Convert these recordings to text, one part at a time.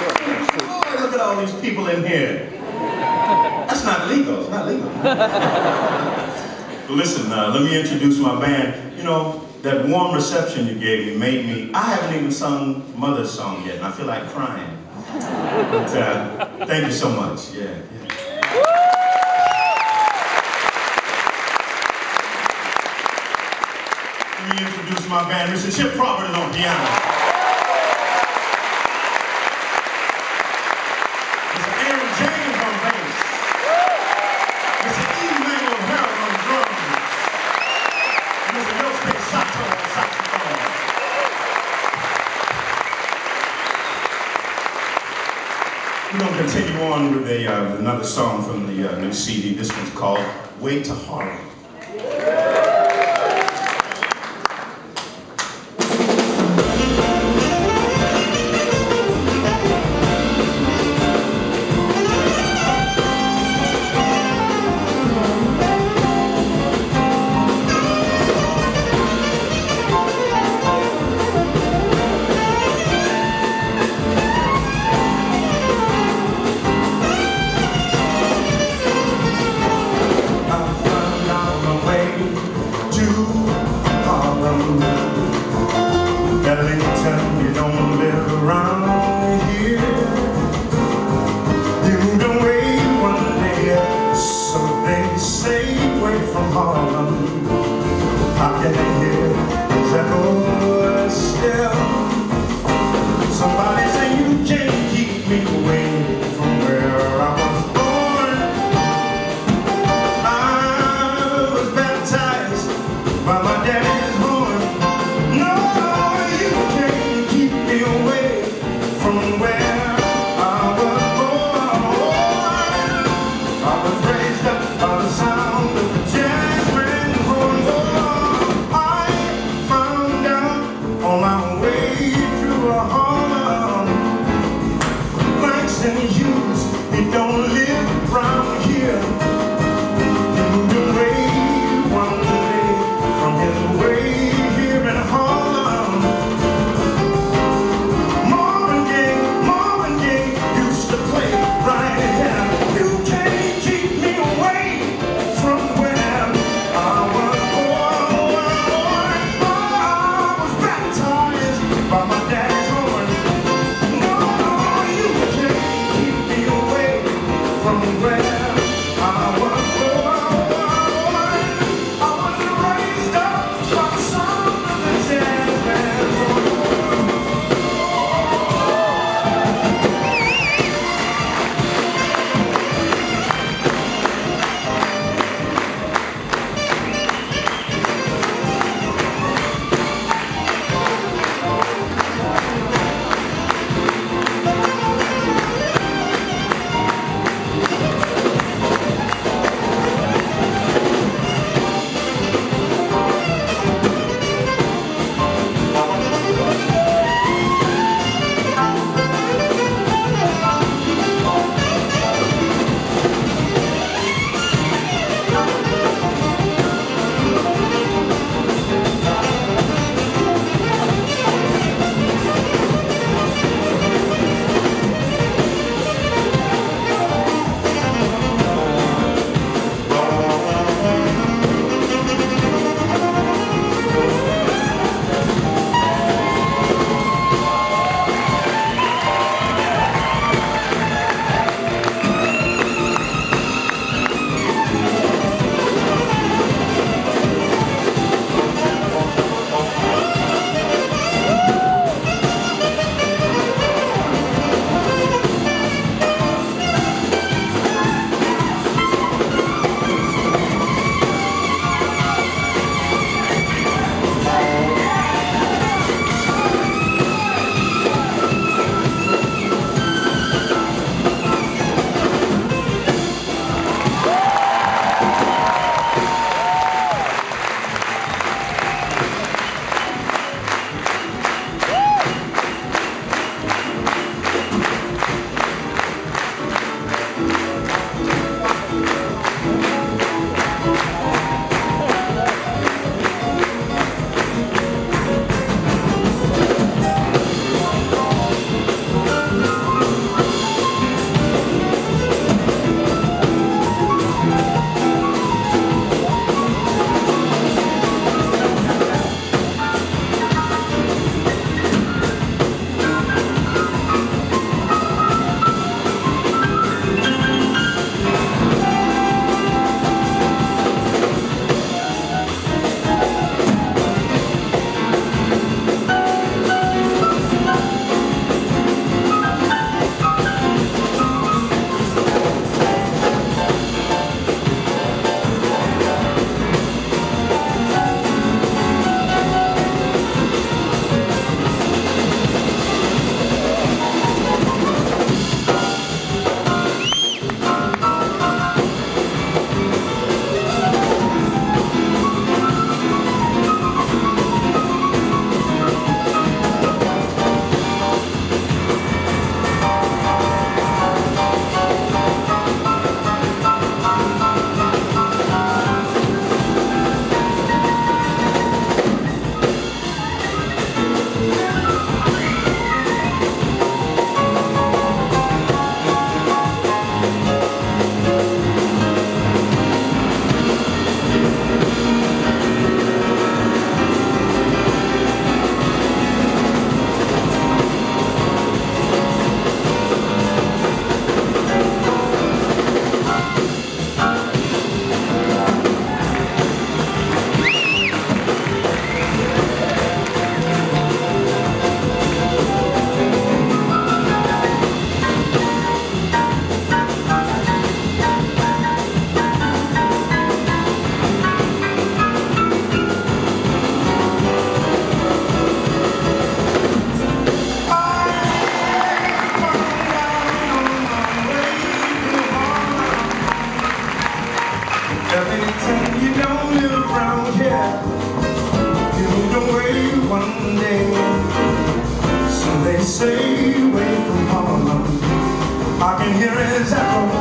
look at all these people in here. That's not legal. It's not legal. Listen, uh, let me introduce my band. You know, that warm reception you gave me made me, I haven't even sung Mother's song yet, and I feel like crying. But, uh, thank you so much. Yeah. yeah. Let me introduce my band. Mr. Chip Crawford is on piano. Going to continue on with a, uh, another song from the uh, new CD. This one's called Way to Harlem. Harlem. I can hear the echoes still. and youths that don't live around here. You'll away one day. So they say away from Harlem. I can hear his echo.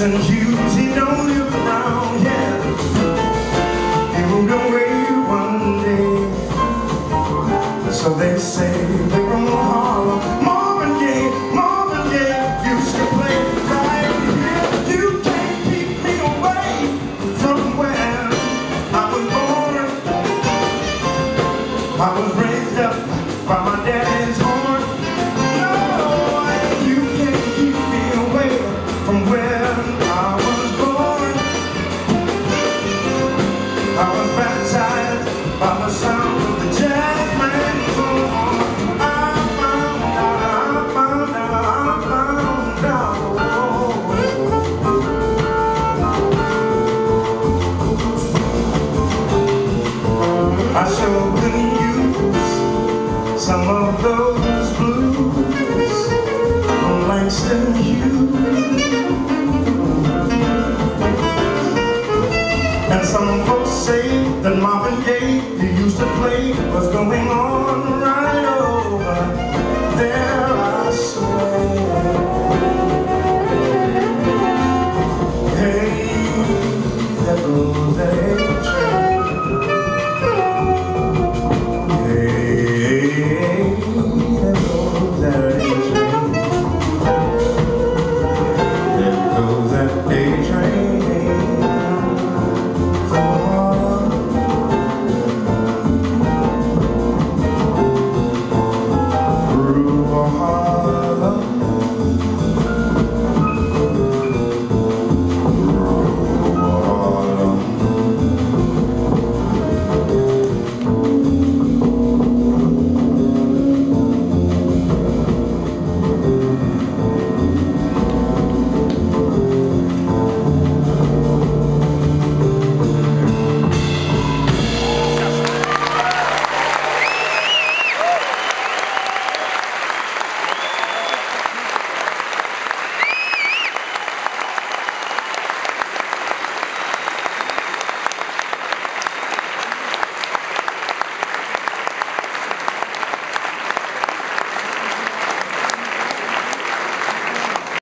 and Hughes, he knows you so can use some of those